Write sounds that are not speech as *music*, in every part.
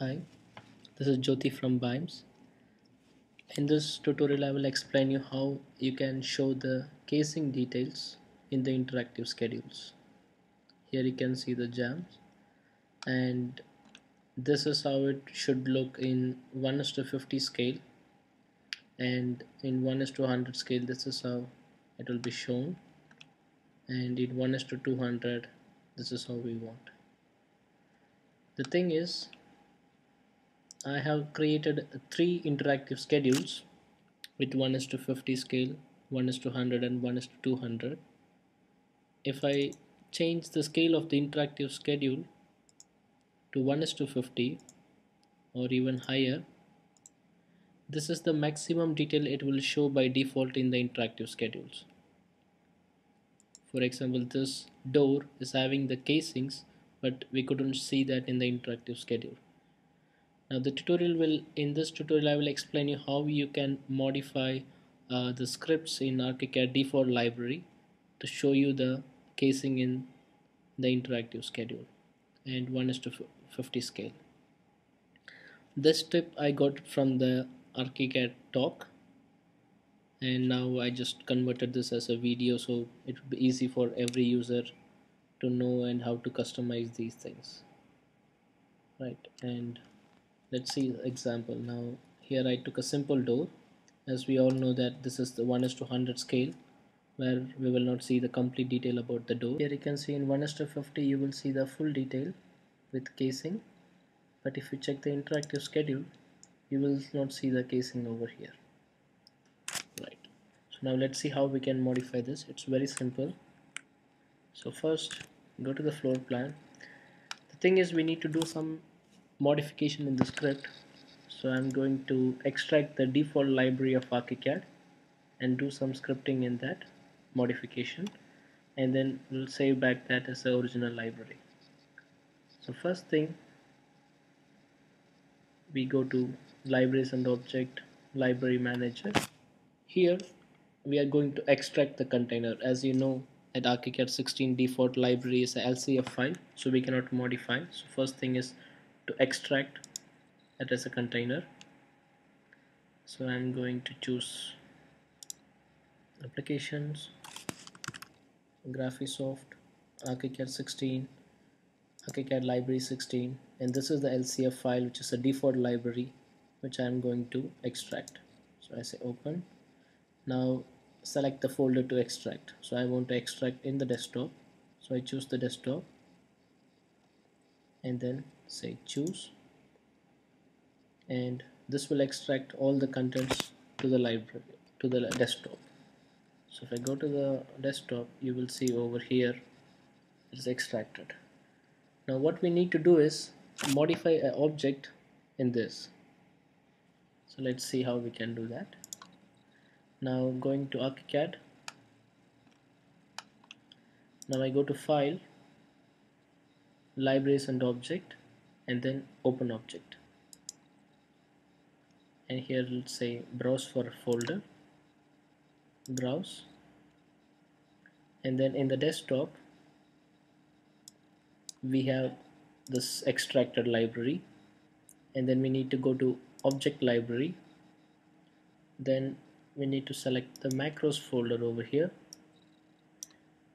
Hi, this is Jyoti from BIMES. In this tutorial I will explain you how you can show the casing details in the interactive schedules. Here you can see the jambs and this is how it should look in 1 is to 50 scale and in 1 is to 100 scale this is how it will be shown and in 1 is to 200 this is how we want. The thing is I have created three interactive schedules with 1 is to 50 scale, 1 is to 100 and 1 is to 200. If I change the scale of the interactive schedule to 1 is to 50 or even higher, this is the maximum detail it will show by default in the interactive schedules. For example, this door is having the casings but we couldn't see that in the interactive schedule now the tutorial will in this tutorial I will explain you how you can modify uh, the scripts in ArchiCAD default library to show you the casing in the interactive schedule and 1 is to 50 scale. This tip I got from the ArchiCAD talk and now I just converted this as a video so it would be easy for every user to know and how to customize these things. Right and let's see example. Now here I took a simple door. As we all know that this is the 1 is to 100 scale where we will not see the complete detail about the door. Here you can see in 1 is to 50 you will see the full detail with casing. But if you check the interactive schedule you will not see the casing over here. Right. So now let's see how we can modify this. It's very simple. So first go to the floor plan. The thing is we need to do some modification in the script. So I'm going to extract the default library of ArchiCAD and do some scripting in that modification and then we'll save back that as the original library. So first thing we go to libraries and object library manager. Here we are going to extract the container. As you know at ArchiCAD 16 default library is a LCF file so we cannot modify. So first thing is to extract it as a container. So I'm going to choose applications Graphisoft ArchiCAD 16 ArchiCAD library 16 and this is the LCF file which is a default library which I'm going to extract. So I say open. Now select the folder to extract. So I want to extract in the desktop. So I choose the desktop and then say choose. And this will extract all the contents to the library to the desktop. So if I go to the desktop you will see over here it's extracted. Now what we need to do is modify an object in this. So let's see how we can do that. Now going to ArchiCAD. Now I go to file libraries and object and then open object. And here let's say browse for folder. Browse. And then in the desktop we have this extracted library. And then we need to go to object library. Then we need to select the macros folder over here.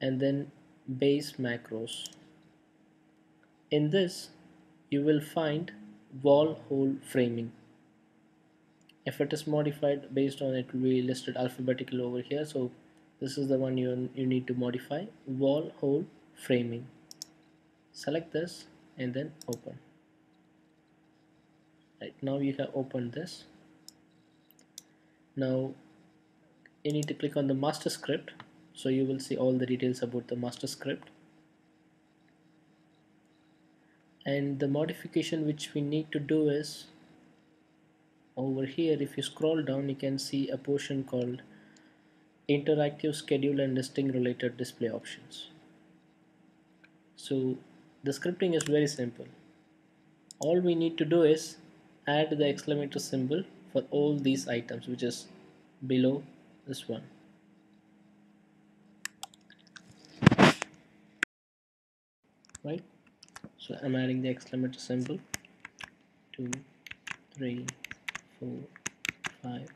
And then base macros in this you will find wall hole framing. If it is modified based on it will be listed alphabetical over here. So this is the one you, you need to modify. Wall hole framing. Select this and then open. Right now you have opened this. Now you need to click on the master script. So you will see all the details about the master script and the modification which we need to do is over here if you scroll down you can see a portion called interactive schedule and listing related display options. So the scripting is very simple. All we need to do is add the exclamation symbol for all these items which is below this one. Right so I'm adding the exclamation symbol. Two three four five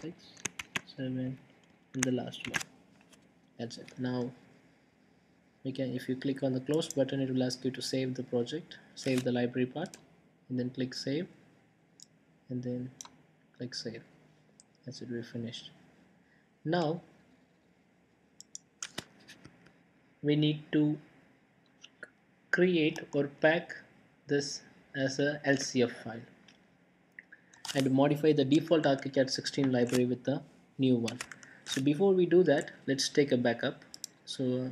six seven and the last one. That's it. Now we can if you click on the close button it will ask you to save the project save the library path and then click save and then click save. That's it. We're finished. Now we need to create or pack this as a LCF file and modify the default ArchiCAD 16 library with the new one. So before we do that let's take a backup. So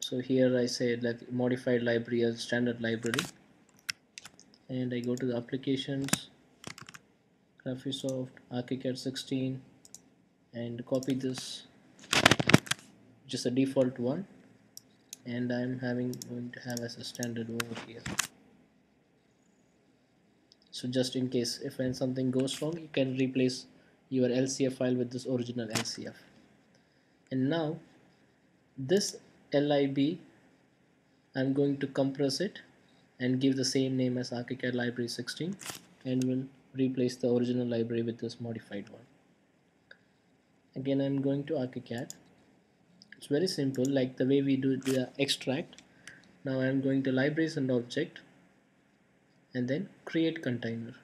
so here I say like modified library as standard library. And I go to the applications Graphisoft ArchiCAD 16 and copy this just a default one and I'm having going to have as a standard over here. So just in case if when something goes wrong you can replace your LCF file with this original LCF and now this lib I'm going to compress it and give the same name as ArchiCAD library 16 and will replace the original library with this modified one. Again I'm going to ArchiCAD it's very simple like the way we do the extract. Now I'm going to libraries and object and then create container.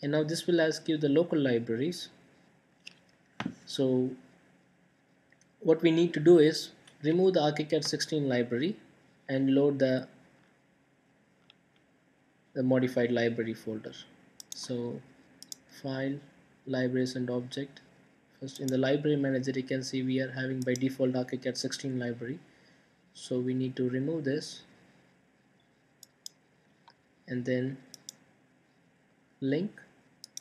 And now this will ask you the local libraries. So what we need to do is remove the ArchiCAD 16 library and load the the modified library folder. So file libraries and object first in the library manager you can see we are having by default ArchiCAD 16 library. So we need to remove this. And then link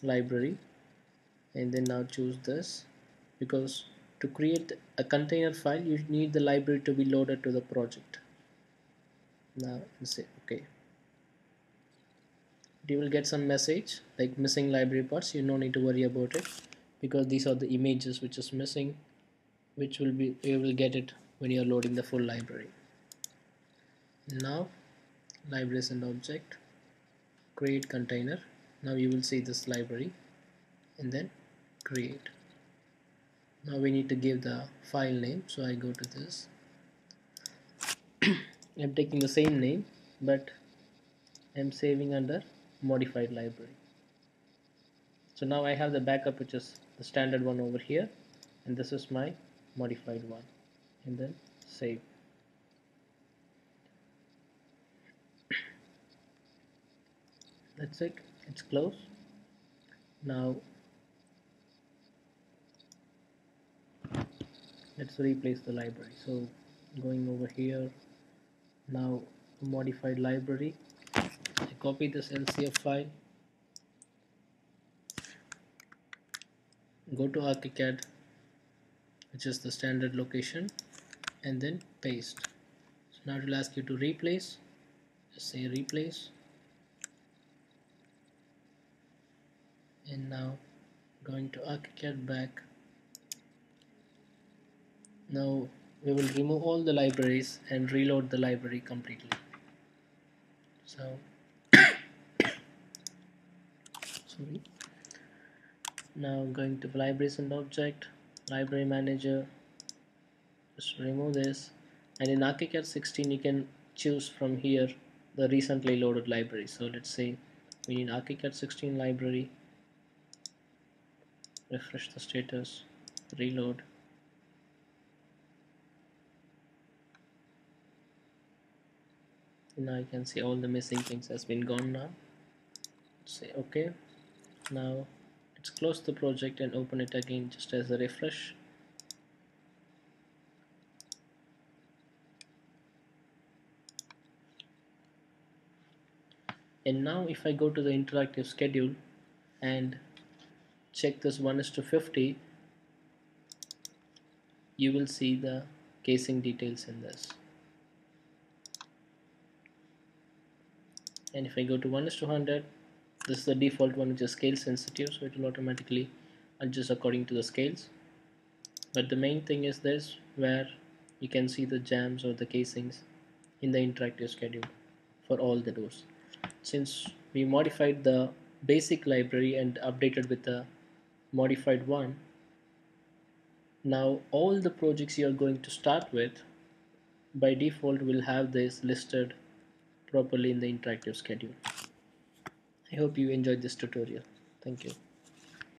library. And then now choose this. Because to create a container file you need the library to be loaded to the project. Now say okay. You will get some message like missing library parts you no need to worry about it because these are the images which is missing which will be you will get it when you are loading the full library. Now libraries and object create container. Now you will see this library and then create. Now we need to give the file name so I go to this. *coughs* I'm taking the same name but I'm saving under modified library so now I have the backup which is the standard one over here. And this is my modified one. And then save. *coughs* That's it. It's close. Now let's replace the library. So going over here. Now modified library. I copy this LCF file go to ArchiCAD which is the standard location and then paste. So now it will ask you to replace just say replace. And now going to ArchiCAD back. Now we will remove all the libraries and reload the library completely. So *coughs* sorry now going to libraries and object. Library manager just remove this. And in ArchiCAD 16 you can choose from here the recently loaded library. So let's say we need ArchiCAD 16 library. Refresh the status. Reload. Now you can see all the missing things has been gone now. Say okay. Now let's close the project and open it again just as a refresh. And now if I go to the interactive schedule and check this 1 is to 50 you will see the casing details in this. And if I go to 1 is to 100 this is the default one which is scale sensitive so it will automatically adjust according to the scales. But the main thing is this where you can see the jambs or the casings in the interactive schedule for all the doors. Since we modified the basic library and updated with the modified one now all the projects you are going to start with by default will have this listed properly in the interactive schedule I hope you enjoyed this tutorial. Thank you